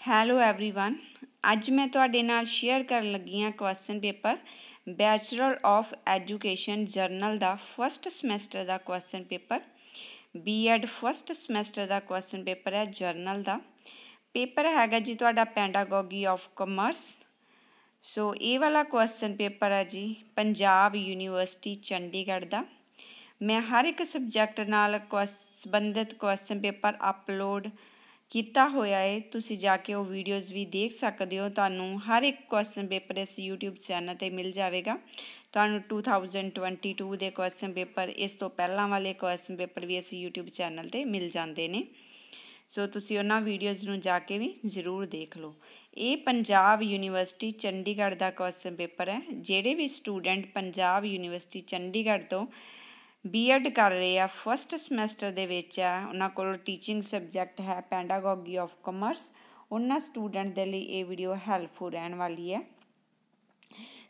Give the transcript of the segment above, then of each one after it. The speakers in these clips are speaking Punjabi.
ਹੈਲੋ एवरीवन ਅੱਜ ਮੈਂ ਤੁਹਾਡੇ ਨਾਲ ਸ਼ੇਅਰ ਕਰਨ ਲੱਗੀ ਹਾਂ question paper bachelor of education general the first semester the question paper BEd first semester the question paper ਹੈ ਜਰਨਲ ਦਾ ਪੇਪਰ ਹੈਗਾ ਜੀ ਤੁਹਾਡਾ ਪੈਂਡਾਗੋਗੀ ਆਫ ਕਮਰਸ ਸੋ ਇਹ ਵਾਲਾ ਕੁਐਸਚਨ ਪੇਪਰ ਹੈ ਜੀ ਪੰਜਾਬ ਯੂਨੀਵਰਸਿਟੀ ਚੰਡੀਗੜ੍ਹ ਦਾ ਮੈਂ ਹਰ ਇੱਕ ਸਬਜੈਕਟ ਨਾਲ ਸੰਬੰਧਿਤ ਕੁਐਸਚਨ ਪੇਪਰ ਅਪਲੋਡ ਕੀਤਾ ਹੋਇਆ ਹੈ। ਤੁਸੀਂ ਜਾ ਕੇ ਉਹ ਵੀਡੀਓਜ਼ ਵੀ ਦੇਖ ਸਕਦੇ ਹੋ। ਤੁਹਾਨੂੰ ਹਰ ਇੱਕ ਕੁਐਸਚਨ ਪੇਪਰ ਇਸ YouTube ਚੈਨਲ ਤੇ ਮਿਲ ਜਾਵੇਗਾ। ਤੁਹਾਨੂੰ 2022 ਦੇ ਕੁਐਸਚਨ ਪੇਪਰ ਇਸ ਤੋਂ ਪਹਿਲਾਂ ਵਾਲੇ ਕੁਐਸਚਨ ਪੇਪਰ ਵੀ ਇਸ YouTube ਚੈਨਲ ਤੇ ਮਿਲ ਜਾਂਦੇ ਨੇ। ਸੋ ਤੁਸੀਂ ਉਹਨਾਂ ਵੀਡੀਓਜ਼ ਨੂੰ ਜਾ ਕੇ ਵੀ ਜ਼ਰੂਰ ਦੇਖ ਲਓ। ਇਹ ਪੰਜਾਬ ਯੂਨੀਵਰਸਿਟੀ ਚੰਡੀਗੜ੍ਹ ਦਾ ਕੁਐਸਚਨ ਪੇਪਰ ਹੈ। ਜਿਹੜੇ ਵੀ ਸਟੂਡੈਂਟ ਪੰਜਾਬ ਯੂਨੀਵਰਸਿਟੀ ਚੰਡੀਗੜ੍ਹ ਤੋਂ ਬੀਐਡ ਕਰ ਰਹੇ ਆ ਫਸਟ ਸਮੈਸਟਰ ਦੇ ਵਿੱਚ ਆ, ਉਹਨਾਂ ਕੋਲ ਟੀਚਿੰਗ ਸਬਜੈਕਟ ਹੈ ਪੈਂਡਾਗੋਗੀ ਆਫ ਕਮਰਸ ਉਹਨਾਂ ਸਟੂਡੈਂਟ ਦੇ ਲਈ ਇਹ ਵੀਡੀਓ ਹੈਲਪਫੁਲ ਰਹਿਣ ਵਾਲੀ ਹੈ।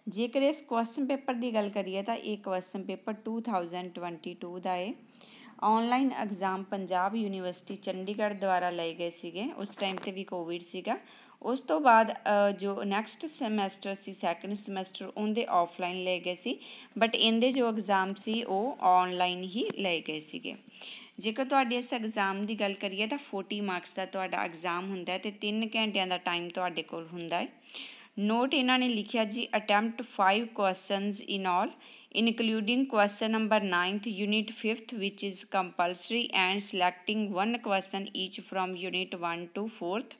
ਜੇਕਰ ਇਸ ਕੁਐਸਚਨ ਪੇਪਰ ਦੀ ਗੱਲ ਕਰੀਏ ਤਾਂ ਇਹ ਕੁਐਸਚਨ ਪੇਪਰ 2022 ਦਾ ਹੈ online exam Punjab University Chandigarh ਦੁਆਰਾ ਲਏ ਗਏ ਸੀਗੇ। ਉਸ ਟਾਈਮ ਤੇ ਵੀ ਕੋਵਿਡ ਸੀਗਾ। ਉਸ ਤੋਂ ਬਾਅਦ ਜੋ ਨੈਕਸਟ ਸਮੈਸਟਰ ਸੀ ਸੈਕੰਡ ਸਮੈਸਟਰ ਉਹਦੇ ਆਫਲਾਈਨ ਲਏ ਗਏ ਸੀ ਬਟ ਇਹਦੇ ਜੋ ਐਗਜ਼ਾਮ ਸੀ, ਉਹ ਆਨਲਾਈਨ ਹੀ ਲਏ ਗਏ ਸੀਗੇ। ਜੇਕਰ ਤੁਹਾਡੇ ਇਸ ਐਗਜ਼ਾਮ ਦੀ ਗੱਲ ਕਰੀਏ, ਤਾਂ 40 ਮਾਰਕਸ ਦਾ ਤੁਹਾਡਾ ਐਗਜ਼ਾਮ ਹੁੰਦਾ ਹੈ ਤੇ 3 ਘੰਟਿਆਂ ਦਾ ਟਾਈਮ ਤੁਹਾਡੇ ਕੋਲ ਹੁੰਦਾ ਹੈ। ਨੋਟ ਇਹਨਾਂ ਨੇ ਲਿਖਿਆ ਜੀ attempt 5 questions in all including question number 9th unit 5th which is compulsory, and selecting one question each from unit 1 to 4th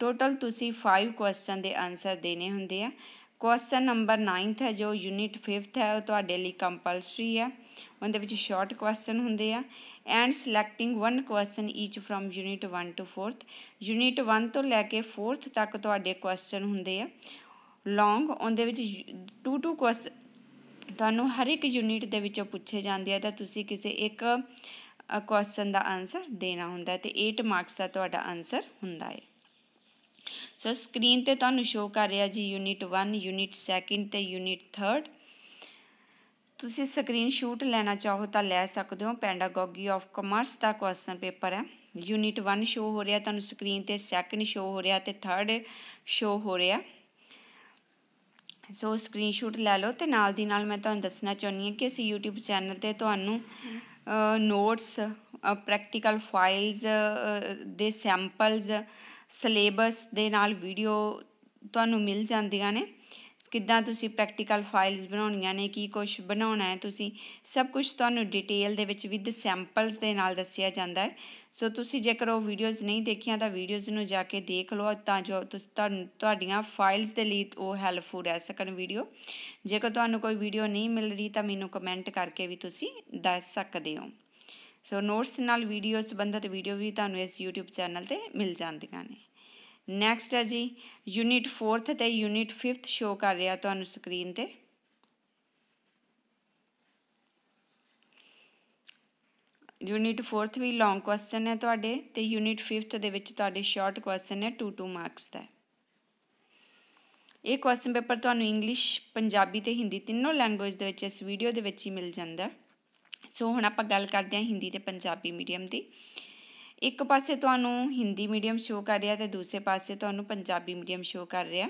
total ਤੁਸੀਂ 5 ਕੁਐਸਚਨ ਦੇ ਆਨਸਰ ਦੇਣੇ ਹੁੰਦੇ ਆ। ਕੁਐਸਚਨ ਨੰਬਰ 9th ਹੈ ਜੋ ਯੂਨਿਟ 5th ਹੈ, ਉਹ ਤੁਹਾਡੇ ਲਈ ਕੰਪਲਸਰੀ ਹੈ। ਉਹਦੇ ਵਿੱਚ ਸ਼ਾਰਟ ਕੁਐਸਚਨ ਹੁੰਦੇ ਆ and selecting one question each from unit 1 to 4th unit 1 ਤੋਂ ਲੈ ਕੇ 4th ਤੱਕ ਤੁਹਾਡੇ ਕੁਐਸਚਨ ਹੁੰਦੇ ਆ। ਲੌਂਗ ਉਹਦੇ ਵਿੱਚ 2 2 ਕੁਐਸਚਨ ਤੁਹਾਨੂੰ ਹਰ ਇੱਕ ਯੂਨਿਟ ਦੇ ਵਿੱਚੋਂ ਪੁੱਛੇ ਜਾਂਦੇ ਆ, ਤਾਂ ਤੁਸੀਂ ਕਿਸੇ ਇੱਕ ਕੁਐਸਚਨ ਦਾ ਆਨਸਰ ਦੇਣਾ ਹੁੰਦਾ ਤੇ 8 ਮਾਰਕਸ ਦਾ ਤੁਹਾਡਾ ਆਨਸਰ ਹੁੰਦਾ ਹੈ। ਸੋ ਸਕਰੀਨ ਤੇ ਤੁਹਾਨੂੰ ਸ਼ੋ ਕਰ ਰਿਹਾ ਜੀ ਯੂਨਿਟ 1 ਯੂਨਿਟ 2 ਤੇ ਯੂਨਿਟ 3 ਤੁਸੀਂ ਸਕਰੀਨ ਸ਼ੂਟ ਲੈਣਾ ਚਾਹੋ ਤਾਂ ਲੈ ਸਕਦੇ ਹੋ। ਪੈਂਡਾਗੋਗੀ ਆਫ ਕਮਰਸ ਦਾ ਕੁਐਸਚਨ ਪੇਪਰ ਹੈ। ਯੂਨਿਟ 1 ਸ਼ੋ ਹੋ ਰਿਹਾ, ਤੁਹਾਨੂੰ ਸਕਰੀਨ ਤੇ ਸੈਕੰਡ ਸ਼ੋ ਹੋ ਰਿਹਾ ਤੇ ਥਰਡ ਸ਼ੋ ਹੋ ਰਿਹਾ। ਸੋ ਸਕਰੀਨਸ਼ਾਟ ਲੈ ਲਓ ਤੇ ਨਾਲ ਦੀ ਨਾਲ ਮੈਂ ਤੁਹਾਨੂੰ ਦੱਸਣਾ ਚਾਹੁੰਦੀ ਹਾਂ ਕਿ ਅਸੀਂ YouTube ਚੈਨਲ ਤੇ ਤੁਹਾਨੂੰ ਨੋਟਸ ਪ੍ਰੈਕਟੀਕਲ ਫਾਈਲਸ ਦੇ ਸੈਂਪਲਸ ਸਿਲੇਬਸ ਦੇ ਨਾਲ ਵੀਡੀਓ ਤੁਹਾਨੂੰ ਮਿਲ ਜਾਂਦੀਆਂ ਨੇ। ਕਿੱਦਾਂ ਤੁਸੀਂ ਪ੍ਰੈਕਟੀਕਲ ਫਾਈਲਸ ਬਣਾਉਣੀਆਂ ਨੇ, ਕੀ ਕੁਝ ਬਣਾਉਣਾ ਹੈ, ਤੁਸੀਂ ਸਭ ਕੁਝ ਤੁਹਾਨੂੰ ਡਿਟੇਲ ਦੇ ਵਿੱਚ ਵਿਦ ਸੈਂਪਲਸ ਦੇ ਨਾਲ ਦੱਸਿਆ ਜਾਂਦਾ ਹੈ। ਸੋ ਤੁਸੀਂ ਜੇਕਰ ਉਹ ਵੀਡੀਓਜ਼ ਨਹੀਂ ਦੇਖੀਆਂ ਤਾਂ ਵੀਡੀਓਜ਼ ਨੂੰ ਜਾ ਕੇ ਦੇਖ ਲਓ, ਤਾਂ ਜੋ ਤੁਹਾਡੀਆਂ ਫਾਈਲਸ ਦੇ ਲਈ ਉਹ ਹੈਲਪਫੁਲ ਰਹਿ ਸਕਣ ਵੀਡੀਓ। ਜੇਕਰ ਤੁਹਾਨੂੰ ਕੋਈ ਵੀਡੀਓ ਨਹੀਂ ਮਿਲ ਰਹੀ ਤਾਂ ਮੈਨੂੰ ਕਮੈਂਟ ਕਰਕੇ ਵੀ ਤੁਸੀਂ ਦੱਸ ਸਕਦੇ ਹੋ। ਸੋ ਨੋਟਸ ਨਾਲ ਵੀਡੀਓ ਸੰਬੰਧਿਤ ਵੀਡੀਓ ਵੀ ਤੁਹਾਨੂੰ ਇਸ YouTube ਚੈਨਲ ਤੇ ਮਿਲ ਜਾਂਦੀਆਂ ਨੇ। ਨੈਕਸਟ ਹੈ ਜੀ ਯੂਨਿਟ 4th ਤੇ ਯੂਨਿਟ 5th ਸ਼ੋ ਕਰ ਰਿਹਾ ਤੁਹਾਨੂੰ ਸਕਰੀਨ ਤੇ। ਯੂਨਿਟ 4th ਵੀ ਲੌਂਗ ਕੁਐਸਚਨ ਹੈ ਤੁਹਾਡੇ ਤੇ ਯੂਨਿਟ 5th ਦੇ ਵਿੱਚ ਤੁਹਾਡੇ ਸ਼ਾਰਟ ਕੁਐਸਚਨ ਹੈ 2 2 ਮਾਰਕਸ ਦਾ। ਇਹ ਕੁਐਸਚਨ ਪੇਪਰ ਤੁਹਾਨੂੰ ਇੰਗਲਿਸ਼ ਪੰਜਾਬੀ ਤੇ ਹਿੰਦੀ ਤਿੰਨੋਂ ਲੈਂਗੁਏਜ ਦੇ ਵਿੱਚ ਇਸ ਵੀਡੀਓ ਦੇ ਵਿੱਚ ਹੀ ਮਿਲ ਜਾਂਦਾ। ਸੋ ਹੁਣ ਆਪਾਂ ਗੱਲ ਕਰਦੇ ਹਾਂ ਹਿੰਦੀ ਤੇ ਪੰਜਾਬੀ ਮੀਡੀਅਮ ਦੀ। ਇੱਕ ਪਾਸੇ ਤੁਹਾਨੂੰ ਹਿੰਦੀ ਮੀਡੀਅਮ ਸ਼ੋ ਕਰ ਰਿਹਾ ਤੇ ਦੂਸਰੇ ਪਾਸੇ ਤੁਹਾਨੂੰ ਪੰਜਾਬੀ ਮੀਡੀਅਮ ਸ਼ੋ ਕਰ ਰਿਹਾ।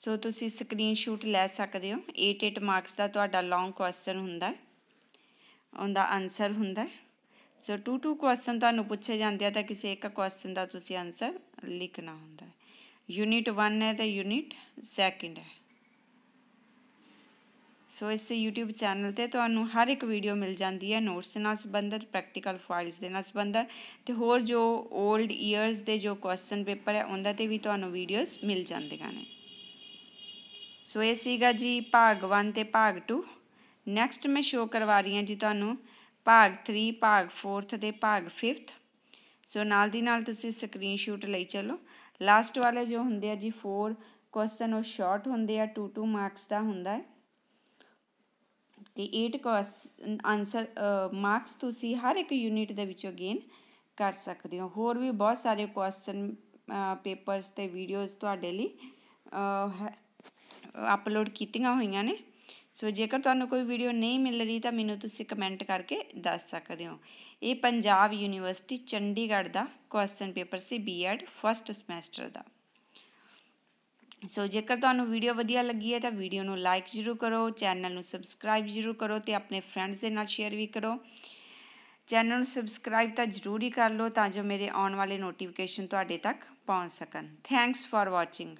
ਸੋ ਤੁਸੀਂ ਸਕਰੀਨਸ਼ਾਟ ਲੈ ਸਕਦੇ ਹੋ। 8-8 ਮਾਰਕਸ ਦਾ ਤੁਹਾਡਾ ਲੌਂਗ ਕੁਐਸਚਨ ਹੁੰਦਾ ਹੈ। ਉਹਦਾ ਆਨਸਰ ਹੁੰਦਾ ਸੋ 2-2 ਕੁਐਸਚਨ ਤੁਹਾਨੂੰ ਪੁੱਛੇ ਜਾਂਦੇ ਆ ਤਾਂ ਕਿਸੇ ਇੱਕ ਕੁਐਸਚਨ ਦਾ ਤੁਸੀਂ ਆਨਸਰ ਲਿਖਣਾ ਹੁੰਦਾ ਹੈ। ਯੂਨਿਟ 1 ਹੈ ਤੇ ਯੂਨਿਟ 2 ਹੈ। ਸੋ ਇਸ YouTube ਚੈਨਲ ਤੇ ਤੁਹਾਨੂੰ ਹਰ ਇੱਕ ਵੀਡੀਓ ਮਿਲ ਜਾਂਦੀ ਹੈ ਨੋਟਸ ਨਾਲ ਸੰਬੰਧਿਤ ਪ੍ਰੈਕਟੀਕਲ ਫਾਈਲਸ ਦੇ ਨਾਲ ਸੰਬੰਧਿਤ ਤੇ ਹੋਰ ਜੋ 올ਡ ਇਅਰਸ ਦੇ ਜੋ ਕੁਐਸਚਨ ਪੇਪਰ ਹੈ ਉਹਨਾਂ ਤੇ ਵੀ ਤੁਹਾਨੂੰ ਵੀਡੀਓਜ਼ ਮਿਲ ਜਾਂਦੀਆਂ ਨੇ। ਸੋ ਇਹ ਸੀਗਾ ਜੀ ਭਾਗ 1 ਤੇ ਭਾਗ 2 ਨੈਕਸਟ ਮੈਂ ਸ਼ੋ ਕਰਵਾ ਰਹੀ ਹਾਂ ਜੀ ਤੁਹਾਨੂੰ ਭਾਗ 3 ਭਾਗ 4th ਤੇ ਭਾਗ 5th ਸੋ ਨਾਲ ਦੀ ਨਾਲ ਤੁਸੀਂ ਸਕਰੀਨਸ਼ਾਟ ਲਈ ਚਲੋ। ਲਾਸਟ ਵਾਲੇ ਜੋ ਹੁੰਦੇ ਆ ਜੀ 4 ਕੁਐਸਚਨ ਉਹ ਸ਼ਾਰਟ ਹੁੰਦੇ ਆ 2 2 ਮਾਰਕਸ ਦਾ ਹੁੰਦਾ ਹੈ। ਤੇ 8 ਕੁਐਸਚਨ ਆਨਸਰ ਮਾਰਕਸ ਤੁਸੀਂ ਹਰ ਇੱਕ ਯੂਨਿਟ ਦੇ ਵਿੱਚੋਂ ਗੇਨ ਕਰ ਸਕਦੇ ਹੋ। ਹੋਰ ਵੀ ਬਹੁਤ ਸਾਰੇ ਕੁਐਸਚਨ ਪੇਪਰਸ ਤੇ ਵੀਡੀਓਜ਼ ਤੁਹਾਡੇ ਲਈ ਅਪਲੋਡ ਕੀਤੀਆਂ ਹੋਈਆਂ ਨੇ। ਸੋ ਜੇਕਰ ਤੁਹਾਨੂੰ ਕੋਈ ਵੀਡੀਓ ਨਹੀਂ ਮਿਲ ਰਹੀ ਤਾਂ ਮੈਨੂੰ ਤੁਸੀਂ ਕਮੈਂਟ ਕਰਕੇ ਦੱਸ ਸਕਦੇ ਹੋ। ਇਹ ਪੰਜਾਬ ਯੂਨੀਵਰਸਿਟੀ ਚੰਡੀਗੜ੍ਹ ਦਾ ਕੁਐਸਚਨ ਪੇਪਰ ਸੀ ਬੀਐਡ ਫਸਟ ਸਮੈਸਟਰ ਦਾ। ਸੋ ਜੇਕਰ ਤੁਹਾਨੂੰ ਵੀਡੀਓ ਵਧੀਆ ਲੱਗੀ ਹੈ ਤਾਂ ਵੀਡੀਓ ਨੂੰ ਲਾਈਕ ਜ਼ਰੂਰ ਕਰੋ ਚੈਨਲ ਨੂੰ ਸਬਸਕ੍ਰਾਈਬ ਜ਼ਰੂਰ ਕਰੋ ਤੇ ਆਪਣੇ ਫਰੈਂਡਸ ਦੇ ਨਾਲ ਸ਼ੇਅਰ ਵੀ ਕਰੋ। ਚੈਨਲ ਨੂੰ ਸਬਸਕ੍ਰਾਈਬ ਤਾਂ ਜ਼ਰੂਰ ਹੀ ਕਰ ਲਓ ਤਾਂ ਜੋ ਮੇਰੇ ਆਉਣ ਵਾਲੇ ਨੋਟੀਫਿਕੇਸ਼ਨ ਤੁਹਾਡੇ ਤੱਕ ਪਹੁੰਚ ਸਕਣ। Thanks for watching